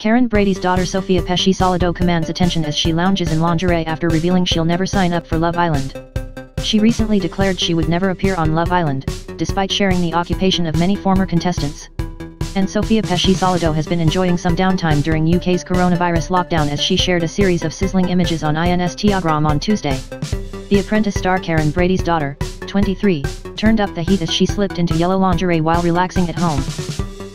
Karren Brady's daughter Sophia Peschisolido commands attention as she lounges in lingerie after revealing she'll never sign up for Love Island. She recently declared she would never appear on Love Island, despite sharing the occupation of many former contestants. And Sophia Peschisolido has been enjoying some downtime during UK's coronavirus lockdown as she shared a series of sizzling images on Instagram on Tuesday. The Apprentice star Karren Brady's daughter, 23, turned up the heat as she slipped into yellow lingerie while relaxing at home.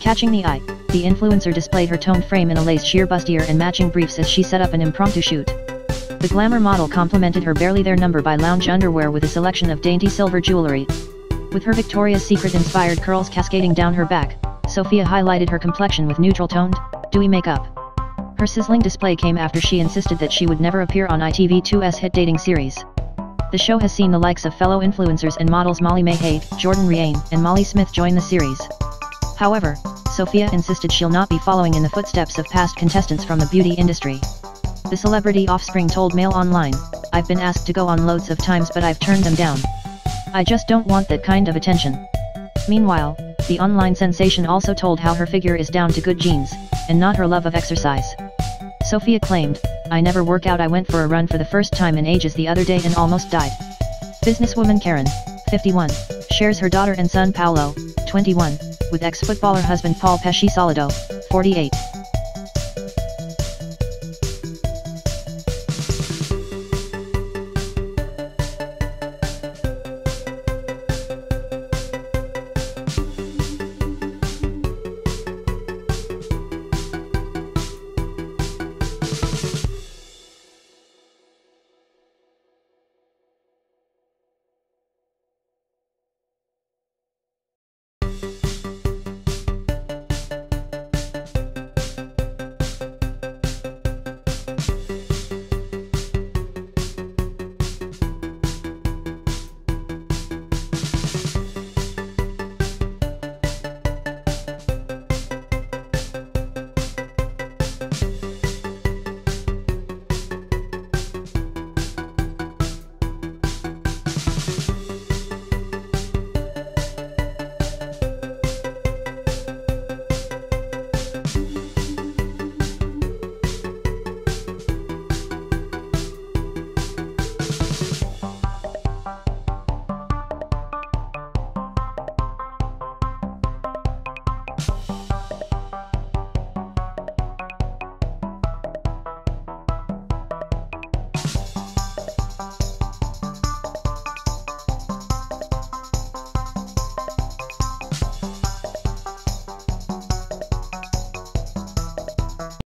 Catching the eye, the influencer displayed her toned frame in a lace sheer bustier and matching briefs as she set up an impromptu shoot. The glamour model complimented her barely there number by lounge underwear with a selection of dainty silver jewelry. With her Victoria's Secret-inspired curls cascading down her back, Sophia highlighted her complexion with neutral-toned, dewy makeup. Her sizzling display came after she insisted that she would never appear on ITV2's hit dating series. The show has seen the likes of fellow influencers and models Molly-Mae Hague, Jourdan Riane, and Molly Smith join the series. However, Sophia insisted she'll not be following in the footsteps of past contestants from the beauty industry. The celebrity offspring told Mail Online, I've been asked to go on loads of times but I've turned them down. I just don't want that kind of attention. Meanwhile, the online sensation also told how her figure is down to good genes, and not her love of exercise. Sophia claimed, I never work out I went for a run for the first time in ages the other day and almost died. Businesswoman Karren, 51, shares her daughter and son Paolo, 21, with ex-footballer husband Paul Peschisolido, 48.